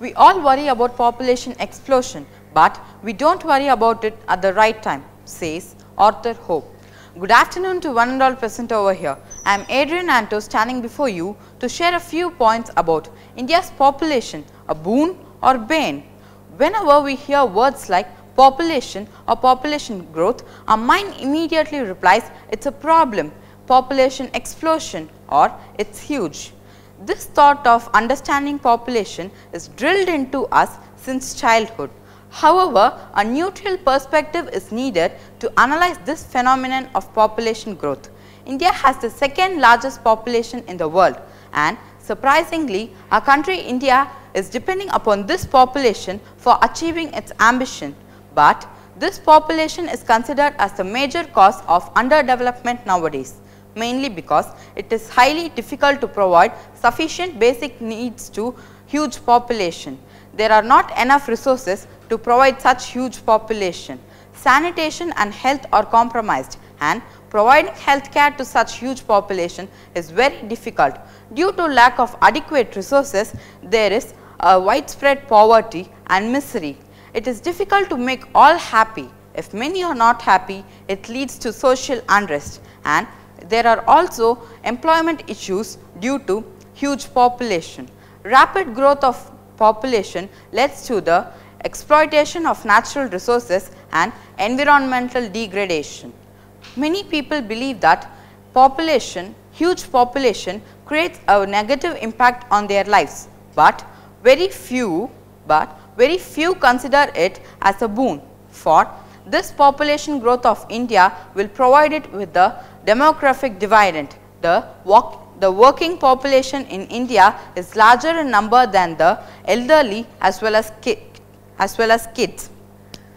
We all worry about population explosion, but we don't worry about it at the right time, says Arthur Hoppe. Good afternoon to one and all present over here. I am Adrian Anto standing before you to share a few points about India's population, a boon or bane. Whenever we hear words like population or population growth, our mind immediately replies it's a problem, population explosion or it's huge. This thought of understanding population is drilled into us since childhood. However, a neutral perspective is needed to analyze this phenomenon of population growth. India has the second largest population in the world and surprisingly our country India is depending upon this population for achieving its ambition. But this population is considered as the major cause of underdevelopment nowadays mainly because it is highly difficult to provide sufficient basic needs to huge population. There are not enough resources to provide such huge population. Sanitation and health are compromised and providing health care to such huge population is very difficult. Due to lack of adequate resources, there is a widespread poverty and misery. It is difficult to make all happy. If many are not happy, it leads to social unrest and there are also employment issues due to huge population. Rapid growth of population leads to the exploitation of natural resources and environmental degradation. Many people believe that population, huge population creates a negative impact on their lives, but very few, but very few consider it as a boon for this population growth of India will provide it with the demographic dividend. The, work, the working population in India is larger in number than the elderly as well as, ki, as well as kids.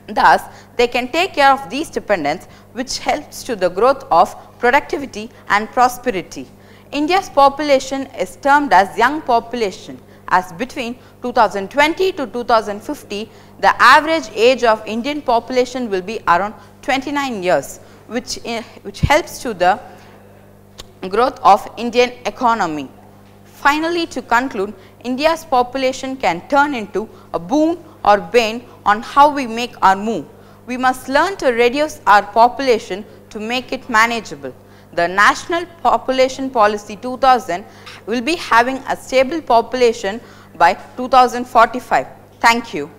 Thus, they can take care of these dependents which helps to the growth of productivity and prosperity. India's population is termed as young population as between 2020 to 2050 the average age of Indian population will be around 29 years which, eh, which helps to the growth of Indian economy. Finally, to conclude, India's population can turn into a boon or bane on how we make our move. We must learn to reduce our population to make it manageable. The National Population Policy 2000 will be having a stable population by 2045. Thank you.